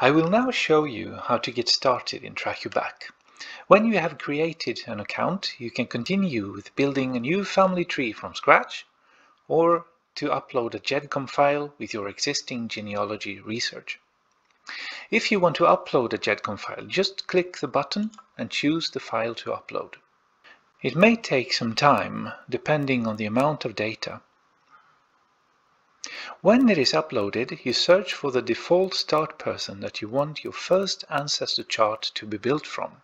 I will now show you how to get started in Trackuback. When you have created an account, you can continue with building a new family tree from scratch or to upload a GEDCOM file with your existing genealogy research. If you want to upload a GEDCOM file, just click the button and choose the file to upload. It may take some time depending on the amount of data. When it is uploaded, you search for the default start person that you want your first ancestor chart to be built from.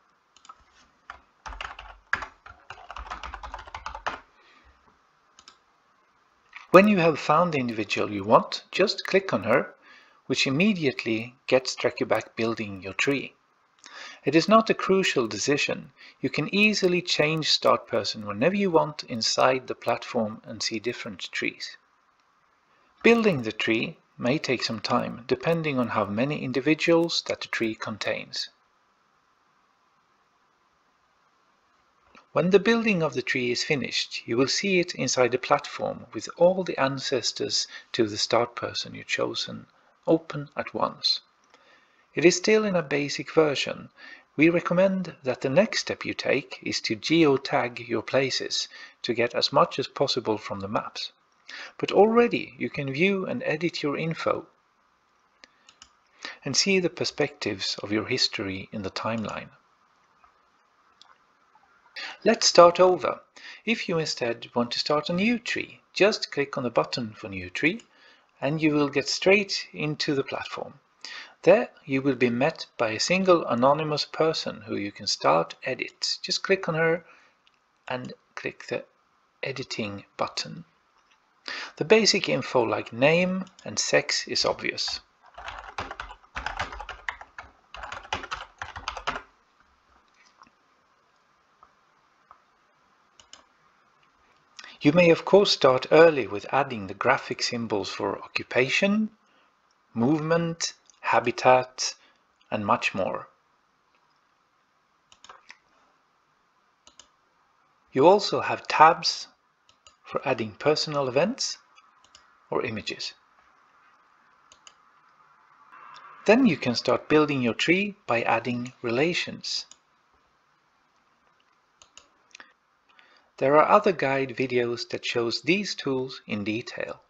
When you have found the individual you want, just click on her, which immediately gets Back building your tree. It is not a crucial decision. You can easily change start person whenever you want inside the platform and see different trees. Building the tree may take some time, depending on how many individuals that the tree contains. When the building of the tree is finished, you will see it inside the platform with all the ancestors to the start person you've chosen open at once. It is still in a basic version. We recommend that the next step you take is to geotag your places to get as much as possible from the maps. But already you can view and edit your info and see the perspectives of your history in the timeline. Let's start over. If you instead want to start a new tree, just click on the button for New Tree and you will get straight into the platform. There you will be met by a single anonymous person who you can start edit. Just click on her and click the editing button. The basic info like name and sex is obvious. You may of course start early with adding the graphic symbols for occupation, movement, habitat, and much more. You also have tabs for adding personal events or images. Then you can start building your tree by adding relations. There are other guide videos that shows these tools in detail.